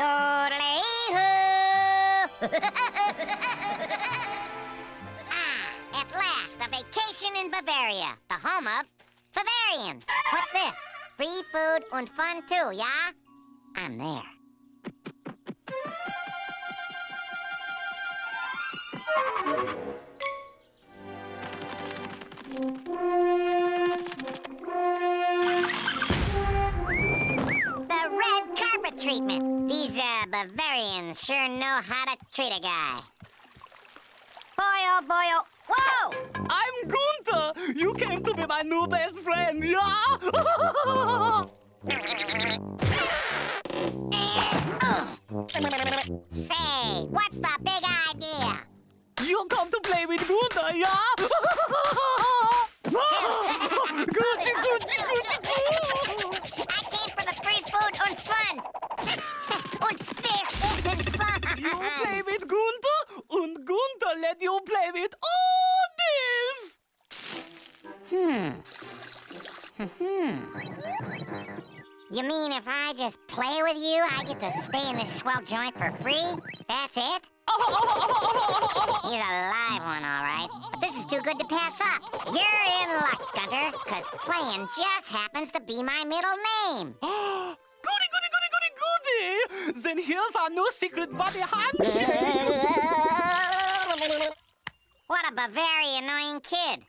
ah, at last, a vacation in Bavaria, the home of Bavarians. What's this? Free food and fun too, yeah? I'm there. Bavarians sure know how to treat a guy. Boy, oh boy, oh. Whoa! I'm Gunther! You came to be my new best friend, yeah? Say, what's the big idea? You come to play with Gunther, yeah? Hmm. You mean if I just play with you, I get to stay in this swell joint for free? That's it? He's a live one, all right. But this is too good to pass up. You're in luck, Gunter, because playing just happens to be my middle name. goody, goody, goody, goody, goody! Then here's our new secret body handshake! what a Bavarian annoying kid.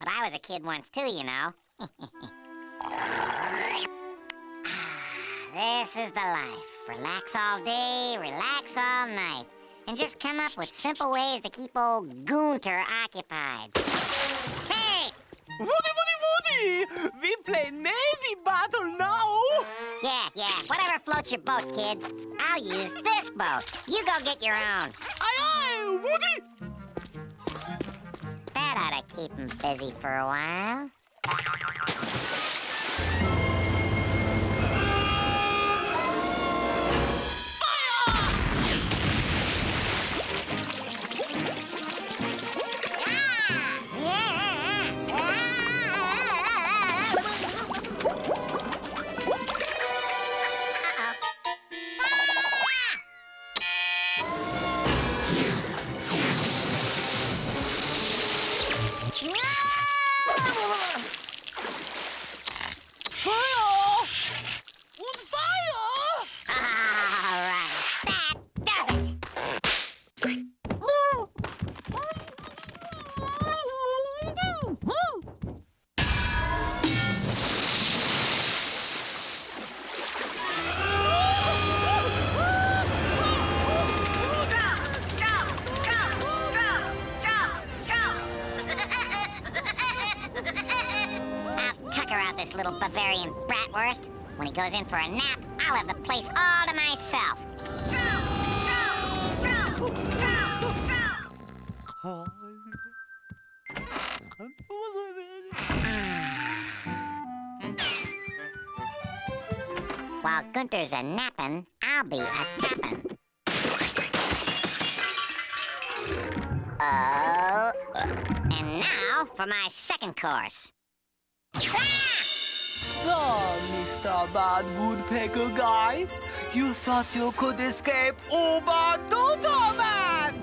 But I was a kid once too, you know. this is the life. Relax all day, relax all night. And just come up with simple ways to keep old Gunter occupied. Hey! Woody, Woody, Woody! We play Navy battle now! Yeah, yeah, whatever floats your boat, kid. I'll use this boat. You go get your own. Aye, aye, Woody! That ought to keep him busy for a while. When he goes in for a nap, I'll have the place all to myself. While Gunter's a napping, I'll be a tappin'. Oh, and now for my second course. So, Mr. Bad Woodpecker Guy, you thought you could escape Uber Duperman!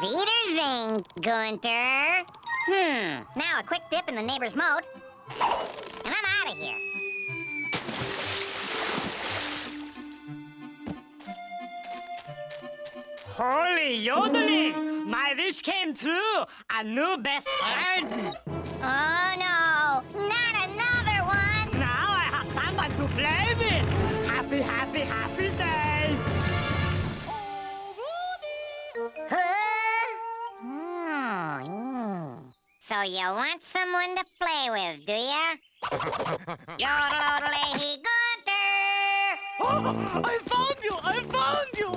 Wiedersehen, Gunter. Hmm, now a quick dip in the neighbor's moat, and I'm out of here. Holy yodeling! My wish came true! A new best friend! Oh no, not another one! Now I have someone to play with! Happy, happy, happy So you want someone to play with, do ya? Yodelodelehi Gunter! Oh, I found you! I found you!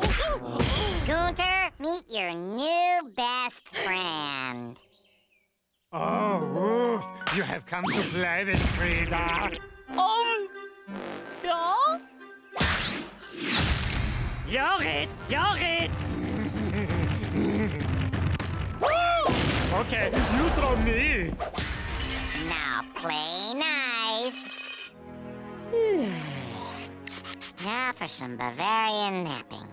Gunter, meet your new best friend. Oh, Wolf, you have come to play with Frida. Um, yeah? You're it! Okay, you throw me. Now play nice. now for some Bavarian napping.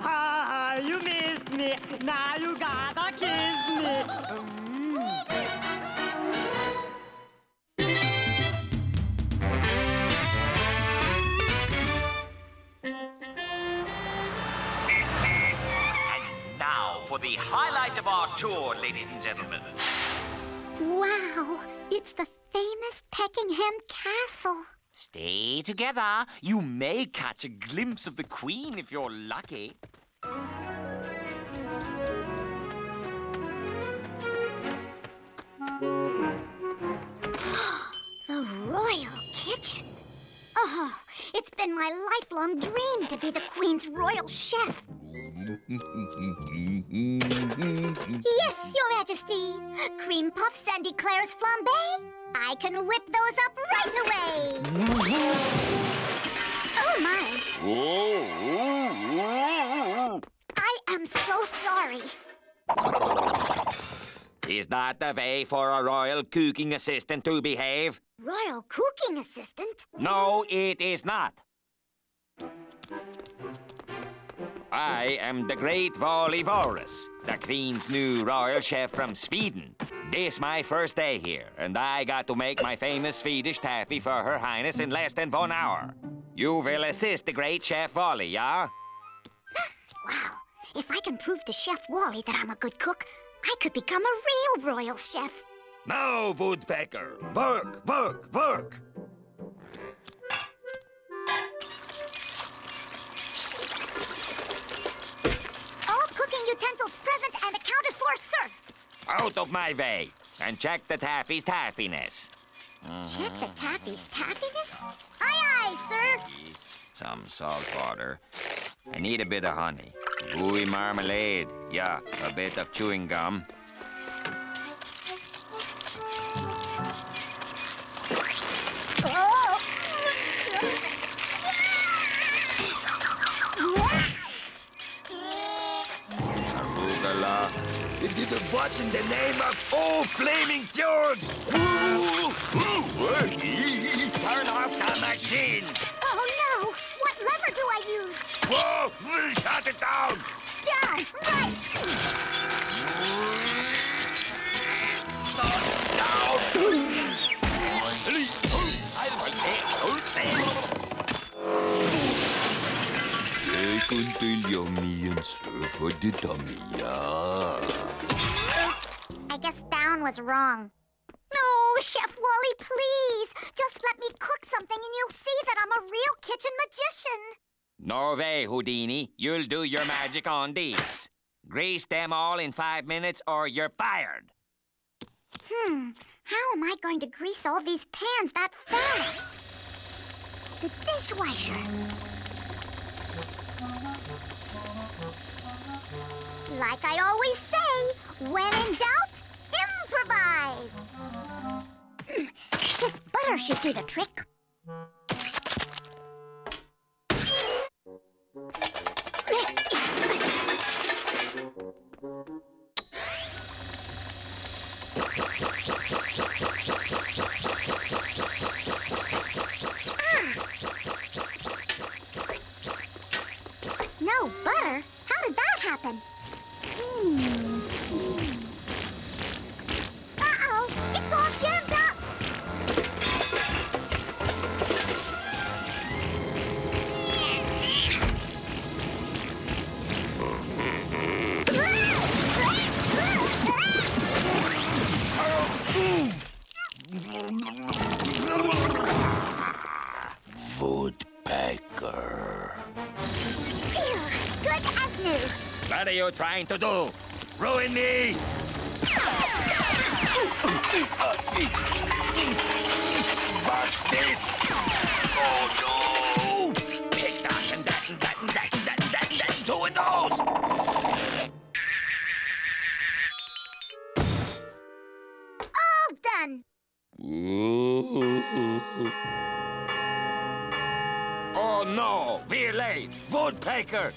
Ah, you missed me. Now you gotta our tour, ladies and gentlemen. Wow, it's the famous Peckingham Castle. Stay together. You may catch a glimpse of the Queen if you're lucky. The Royal Kitchen. Oh, it's been my lifelong dream to be the Queen's royal chef. Yes, Your Majesty. Cream puffs and eclairs flambe. I can whip those up right away. Oh, my. I am so sorry. Is that the way for a royal cooking assistant to behave? Royal cooking assistant? No, it is not. I am the great Wally Walrus, the Queen's new royal chef from Sweden. This my first day here, and I got to make my famous Swedish taffy for Her Highness in less than one hour. You will assist the great Chef Wally, yeah? Wow, if I can prove to Chef Wally that I'm a good cook, I could become a real royal chef. Now, Woodpecker, work, work, work! Utensils present and accounted for, sir. Out of my way, and check the taffy's taffiness. Check the mm-hmm. taffy's taffiness? Aye, aye, sir. Some salt water. I need a bit of honey. Gooey marmalade. Yeah, a bit of chewing gum. It did what in the name of all flaming fjords? Turn off the machine! Oh, no. What lever do I use? Whoa! Shut it down! Down, right. Jeg kan tilgi me and serve for the dummy, yeah. Was wrong. No, Chef Wally, please. Just let me cook something and you'll see that I'm a real kitchen magician. No way, Houdini. You'll do your magic on these. Grease them all in five minutes or you're fired. Hmm, how am I going to grease all these pans that fast? The dishwasher. Like I always say, when in doubt, eyes. This butter should do the trick. You trying to do? Ruin me? What's this? Oh no! Take that and that and that and that and that and that and of those! All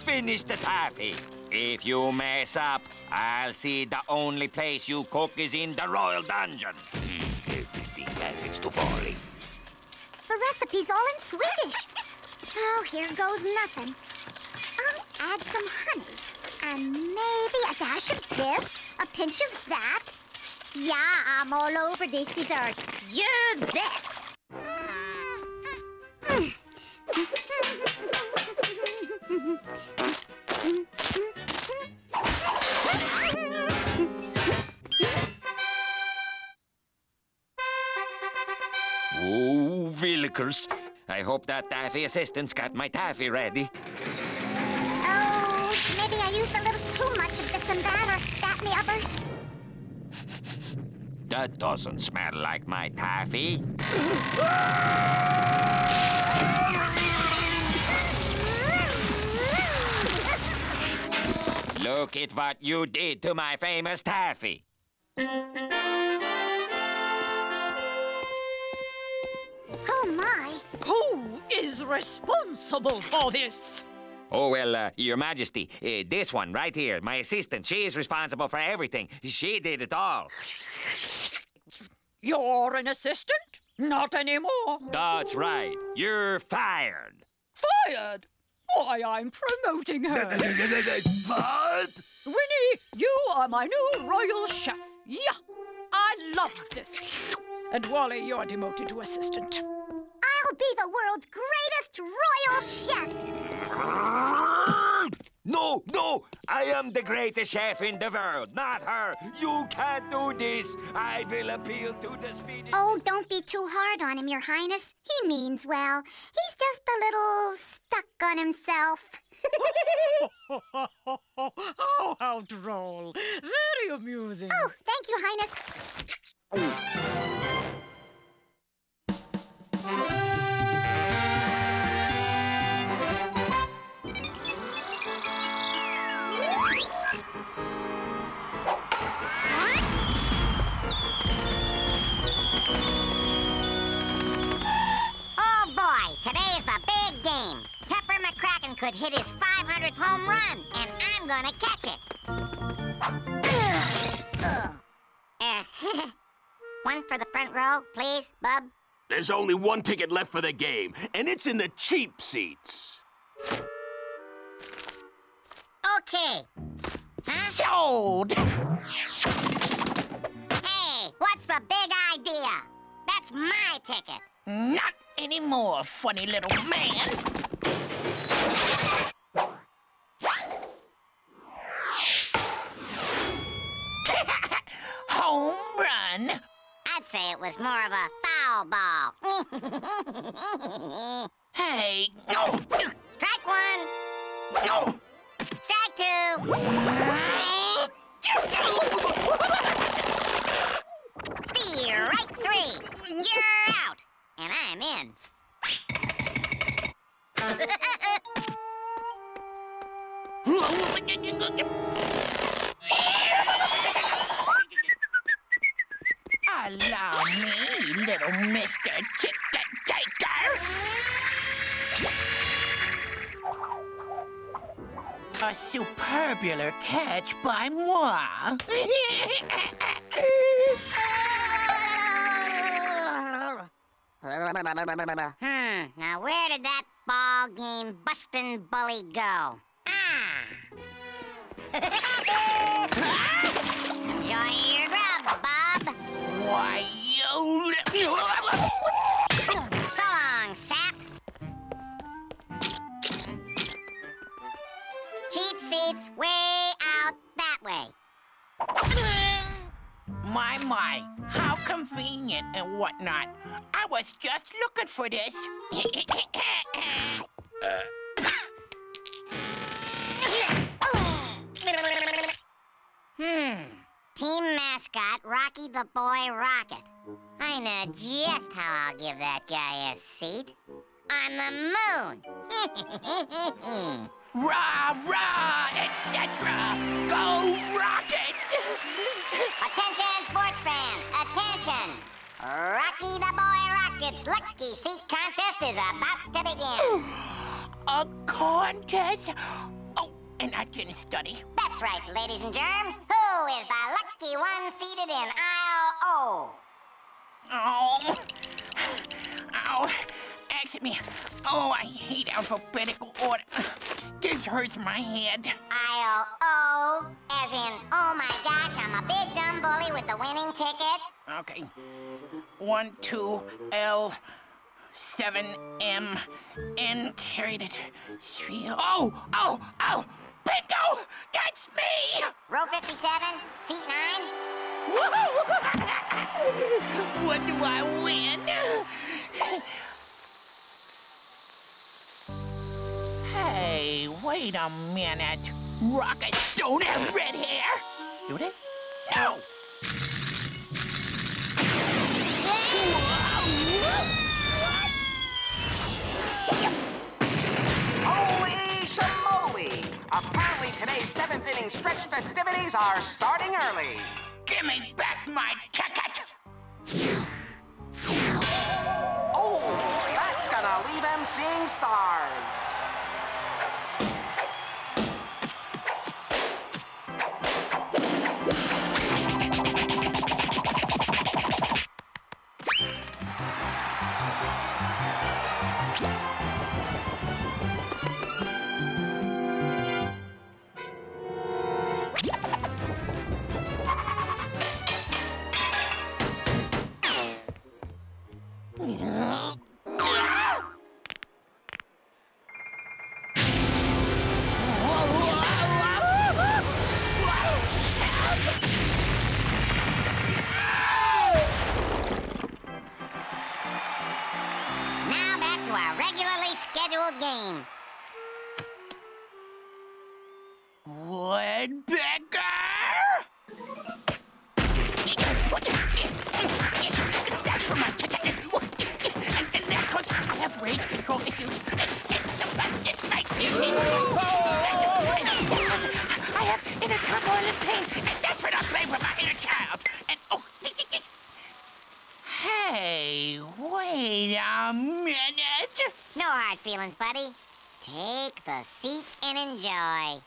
Finish the taffy. If you mess up, I'll see the only place you cook is in the royal dungeon. Hmm, Everything happens to Polly. The recipe's all in Swedish. Oh, here goes nothing. I'll add some honey. And maybe a dash of this, a pinch of that. Yeah, I'm all over this dessert. You bet. Oh, I hope that taffy assistant's got my taffy ready. Oh, maybe I used a little too much of this and that or that and the other. That doesn't smell like my taffy. Look at what you did to my famous taffy. My. Who is responsible for this? Oh, well, uh, Your Majesty, uh, this one right here, my assistant, she is responsible for everything. She did it all. You're an assistant? Not anymore. That's right. You're fired. Fired? Why, I'm promoting her. What? Winnie, you are my new royal chef. Yeah, I love this. And Wally, you're demoted to assistant. I'll be the world's greatest royal chef. No, no! I am the greatest chef in the world, not her. You can't do this. I will appeal to the Swedish. Oh, don't be too hard on him, Your Highness. He means well. He's just a little stuck on himself. oh, how droll. Very amusing. oh, thank you, Highness. could hit his 500th home run, and I'm gonna catch it. Uh, one for the front row, please, Bub. There's only one ticket left for the game, and it's in the cheap seats. Okay. Sold! Hey, what's the big idea? That's my ticket. Not anymore, funny little man. Home run. I'd say it was more of a foul ball. Hey, no, Strike one, no. strike two. Strike three. You're out. And I'm in. Allow me, little Mr. Ticket Taker. A superbular catch by moi. Hmm, now where did that ball game bustin' bully go? Enjoy your grub, Bob. Why, you... So long, sap. Cheap seats way out that way. My, my, how convenient and whatnot. I was just looking for this. Hmm. got Rocky the Boy Rocket. I know just how I'll give that guy a seat. On the moon. Rah, rah, etc. Go Rockets! Attention, sports fans! Attention! Rocky the Boy Rocket's Lucky Seat Contest is about to begin. A contest? Oh, and I didn't study. That's right, ladies and germs. Who is the lucky one seated in aisle O? Oh, oh. ow, exit me. Oh, I hate alphabetical order. This hurts my head. Aisle O, as in, oh my gosh, I'm a big dumb bully with the winning ticket. Okay. One, two, L, seven, M, N carried it. Three, oh, oh, oh, bingo! That's me! Row 57, seat 9. what do I win? Hey, wait a minute. Rockets don't have red hair. Do they? No. Today's seventh inning stretch festivities are starting early. Give me back my ticket. Oh, that's gonna leave him seeing stars. To our regularly scheduled game. Woodpecker! That's for my ticket. And, and that's because I have rage control issues. And, and somebody dislike music. I have inner turmoil and pain. And that's when I play with my inner child. And, oh, Hey, wait a minute. No hard feelings, buddy. Take the seat and enjoy.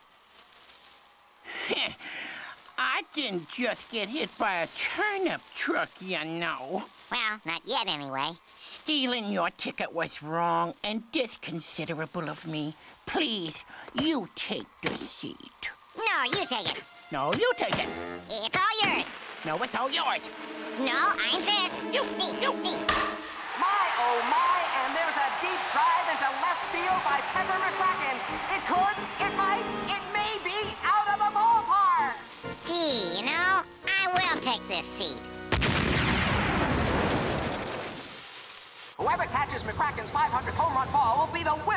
I didn't just get hit by a turnip truck, you know. Well, not yet anyway. Stealing your ticket was wrong and disconsiderable of me. Please, you take the seat. No, you take it. No, you take it. It's all yours. No, it's all yours. No, I insist. You, me, you. me. My, oh my, and there's a deep drive by Pepper McCracken. It could, it might, it may be out of the ballpark. Gee, you know, I will take this seat. Whoever catches McCracken's 500th home run ball will be the winner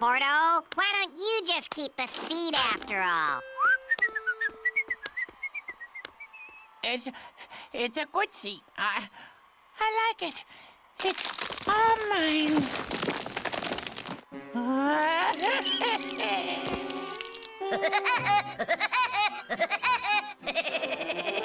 Bordo, why don't you just keep the seat after all? It's, it's a good seat. I, I like it. It's all mine.